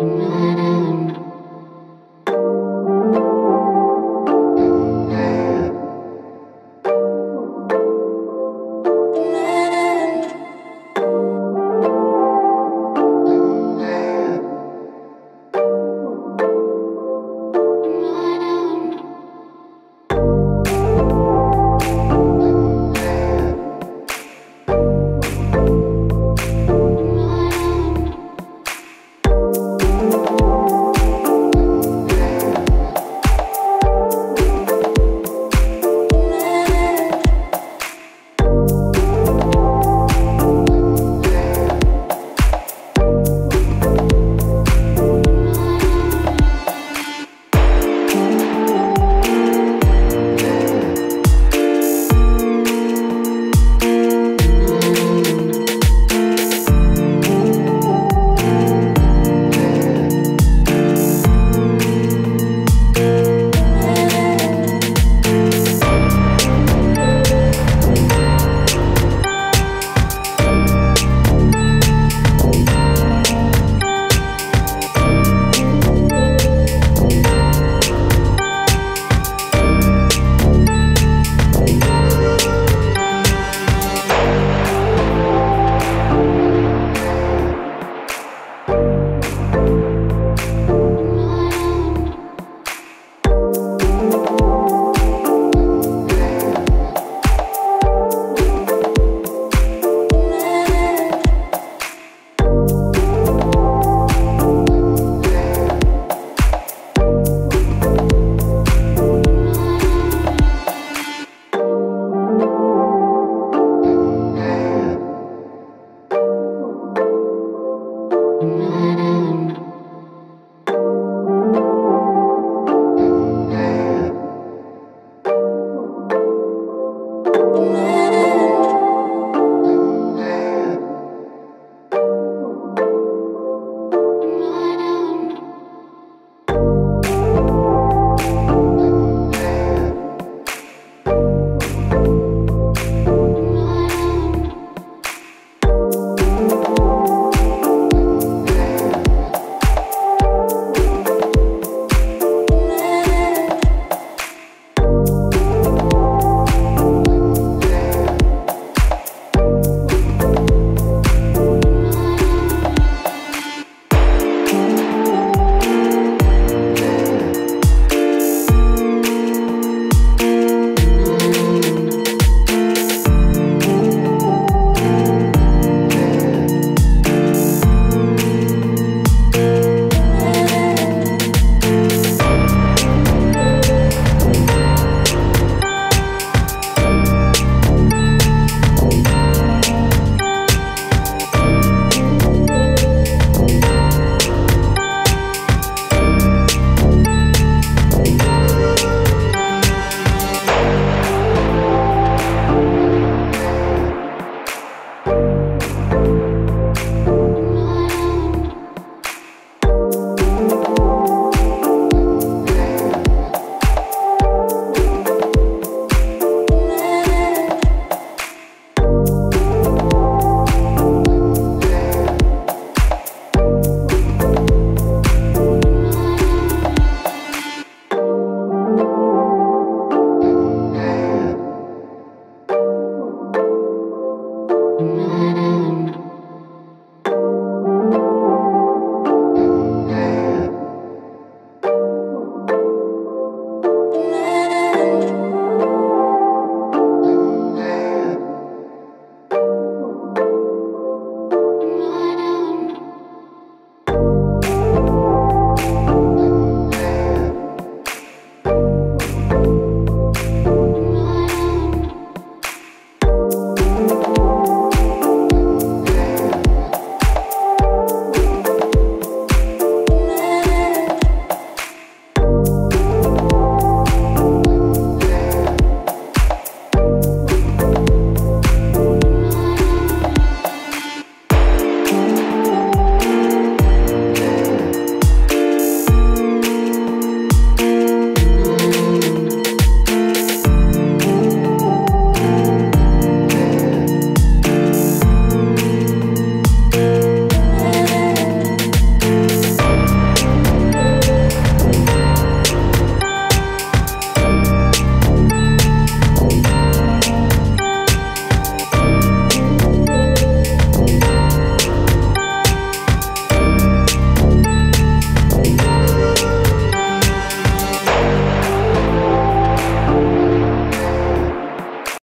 Música